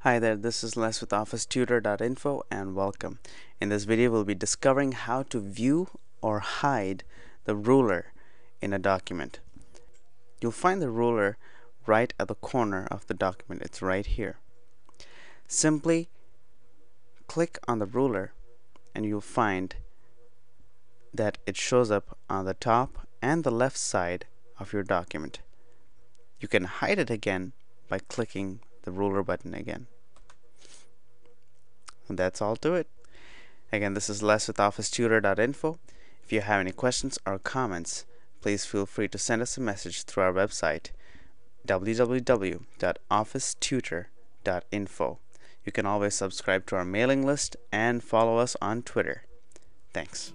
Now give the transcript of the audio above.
Hi there, this is Les with OfficeTutor.info and welcome. In this video, we'll be discovering how to view or hide the ruler in a document. You'll find the ruler right at the corner of the document. It's right here. Simply click on the ruler and you'll find that it shows up on the top and the left side of your document. You can hide it again by clicking the ruler button again. And that's all to it. Again, this is Les with OfficeTutor.info. If you have any questions or comments, please feel free to send us a message through our website www.officetutor.info. You can always subscribe to our mailing list and follow us on Twitter. Thanks.